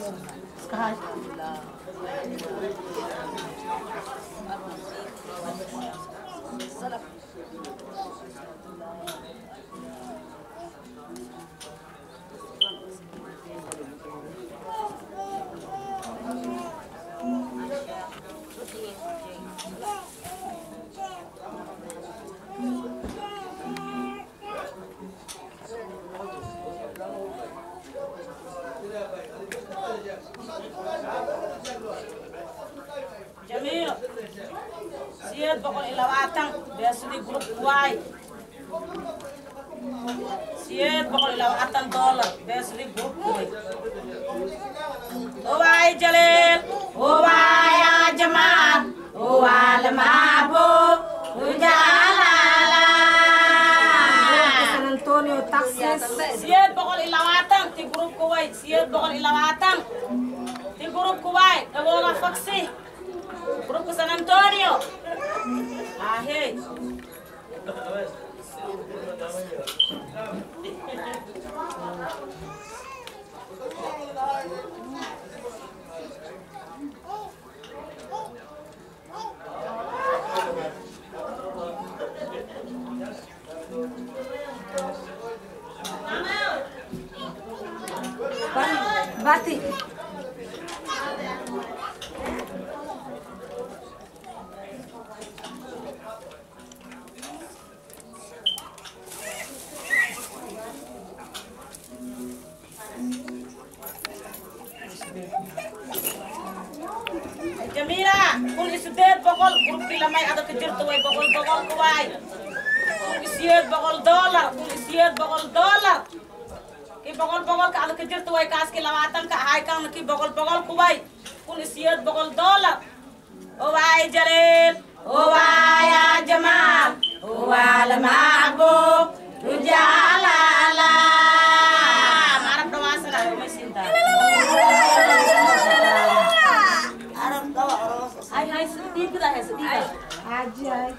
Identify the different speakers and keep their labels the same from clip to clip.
Speaker 1: そうなんですか。はい。
Speaker 2: Siya bakal ilawatang biasa di grup Y. Siya bakal ilawatang dollar biasa di grup Y. Owai Jalil, Owai ya Jamal, Owai Lemabo, Ujalala. San
Speaker 3: Antonio, Texas.
Speaker 1: Siya
Speaker 2: bakal ilawatang di grup Y. Siya bakal ilawatang di grup Y. Kamu nggak faksi? Grup San Antonio. Thank you. boqol groupe lamay adaka jirta way boqol boqolka waay qur isyeed boqol dollar qur isyeed boqol dollar kii boqol boqolka adaka jirta way kaaskii labaatanka ahay kaana kii boqol boqolka way kun isyeed boqol dollar. Owaay jaleel owaay
Speaker 3: adiante.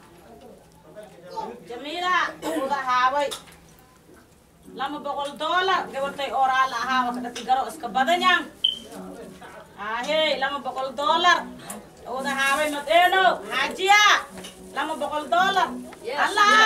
Speaker 2: Jamila, udah hawai. Lama bokol dolar, gawat tay oral hawa kada tigaro iska badanyang. hahe lama boqol dollar awada haaway madeeno xaajiya lama boqol dollar
Speaker 1: allah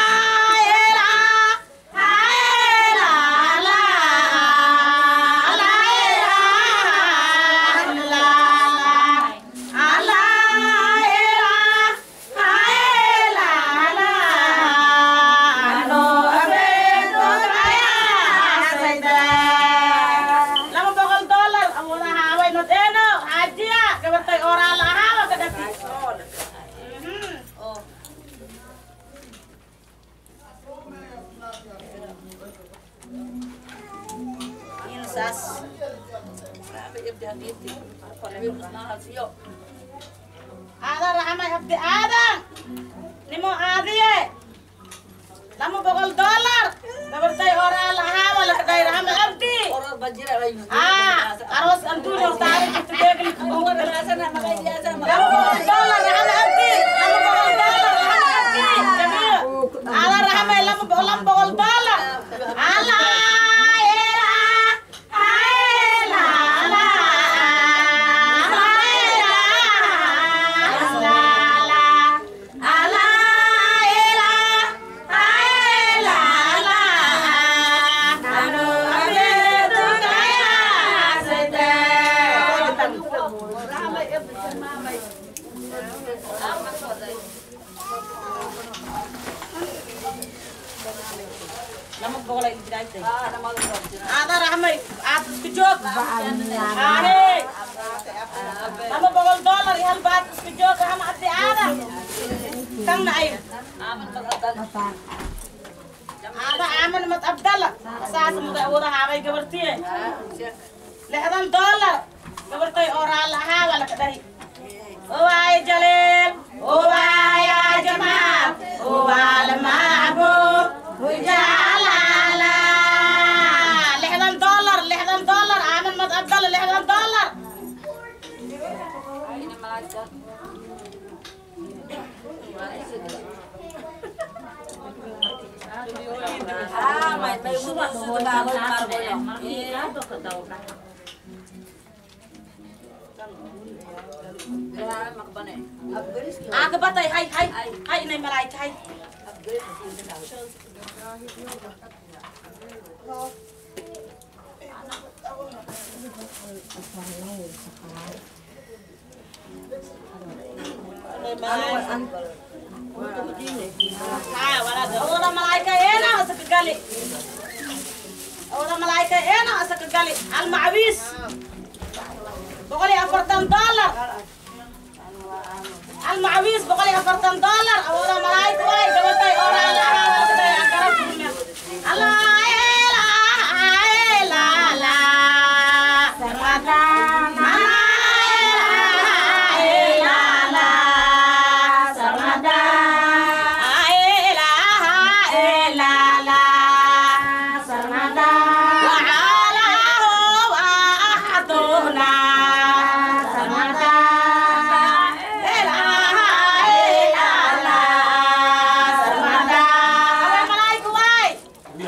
Speaker 2: xaajiya gabartay oraa la ahaawa ka dhafi
Speaker 1: oh
Speaker 2: Insas. Ada rahamay abdi Adam. Nimo adiye. Lama boqol dollar. aada raxmay aad isku joog
Speaker 3: aane
Speaker 2: ama boqol dollar iyo hal baad isku joog ama haddi aada
Speaker 3: tanna
Speaker 2: ay
Speaker 1: aada aaman
Speaker 2: mad abdalla saas mud wada haabay gabartiye lixdan dollar. Gabartay oo raalla ahaa waa la ka dhari owaay jaleeb owaay
Speaker 1: À, đây cũng là sự bà bà bà bà lòng đi đó
Speaker 2: tôi cởi
Speaker 1: đầu đó Aga
Speaker 2: batay hay hay.
Speaker 1: Hay.
Speaker 2: Này. Này mà.
Speaker 1: Ăn.
Speaker 2: Ăn. قالي أولا ملايكة هنا أسك قالي المعبيس بقولي أفرتن دولار المعبيس بقولي أفرتن دولار أولا ملايكة واي قبلتي أورا الله الله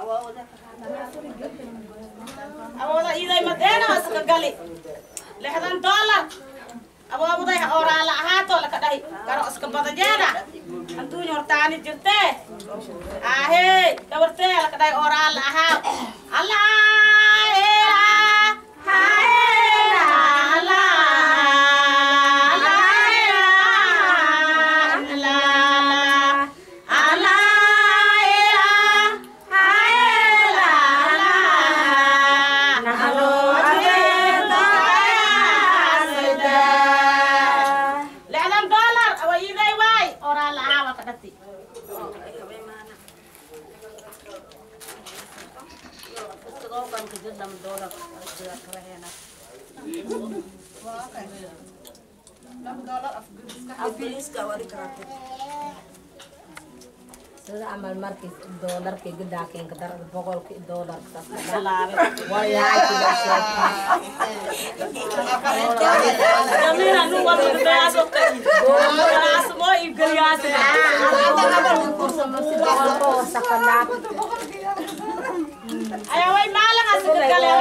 Speaker 1: Awal udah, awal udah,
Speaker 2: awal udah, awal udah, awal udah, awal udah, awal udah, awal udah, awal udah, awal udah,
Speaker 1: awal
Speaker 2: Antu nyortani jente. Ahe, dawartel kadai oral ahab. Allah
Speaker 1: bariiska aad adhi karatay
Speaker 3: sida camal markiis doolarka gadaakeenka dar boqolki doolar
Speaker 2: ayaa way maalinkaas galay